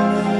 love.